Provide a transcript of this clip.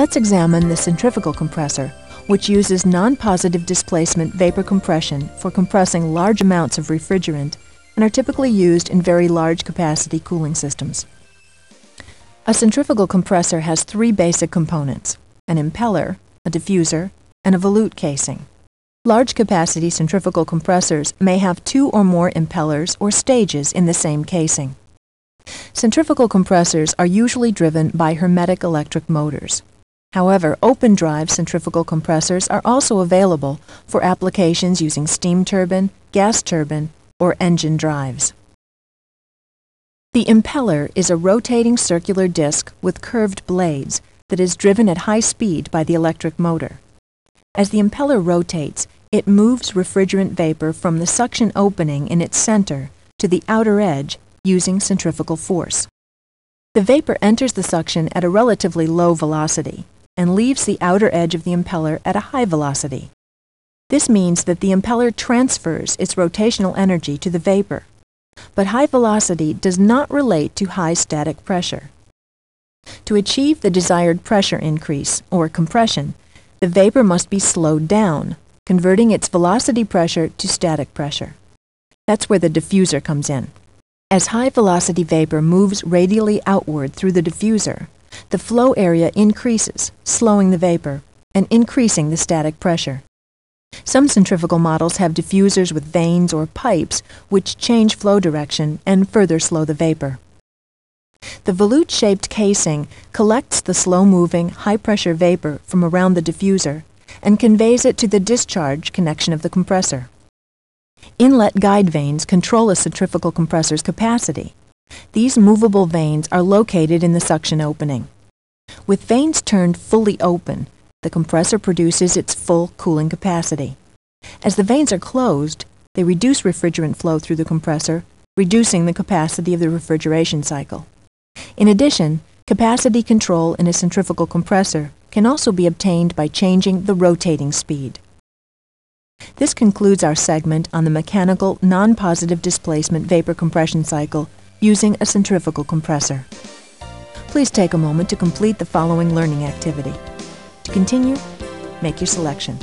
Let's examine the centrifugal compressor, which uses non-positive displacement vapor compression for compressing large amounts of refrigerant and are typically used in very large capacity cooling systems. A centrifugal compressor has three basic components, an impeller, a diffuser, and a volute casing. Large capacity centrifugal compressors may have two or more impellers or stages in the same casing. Centrifugal compressors are usually driven by hermetic electric motors. However, open drive centrifugal compressors are also available for applications using steam turbine, gas turbine, or engine drives. The impeller is a rotating circular disc with curved blades that is driven at high speed by the electric motor. As the impeller rotates, it moves refrigerant vapor from the suction opening in its center to the outer edge using centrifugal force. The vapor enters the suction at a relatively low velocity and leaves the outer edge of the impeller at a high velocity. This means that the impeller transfers its rotational energy to the vapor, but high velocity does not relate to high static pressure. To achieve the desired pressure increase, or compression, the vapor must be slowed down, converting its velocity pressure to static pressure. That's where the diffuser comes in. As high velocity vapor moves radially outward through the diffuser, the flow area increases, slowing the vapor and increasing the static pressure. Some centrifugal models have diffusers with vanes or pipes which change flow direction and further slow the vapor. The volute-shaped casing collects the slow-moving, high-pressure vapor from around the diffuser and conveys it to the discharge connection of the compressor. Inlet guide vanes control a centrifugal compressor's capacity. These movable vanes are located in the suction opening. With vanes turned fully open, the compressor produces its full cooling capacity. As the vanes are closed, they reduce refrigerant flow through the compressor, reducing the capacity of the refrigeration cycle. In addition, capacity control in a centrifugal compressor can also be obtained by changing the rotating speed. This concludes our segment on the mechanical non-positive displacement vapor compression cycle using a centrifugal compressor. Please take a moment to complete the following learning activity. To continue, make your selection.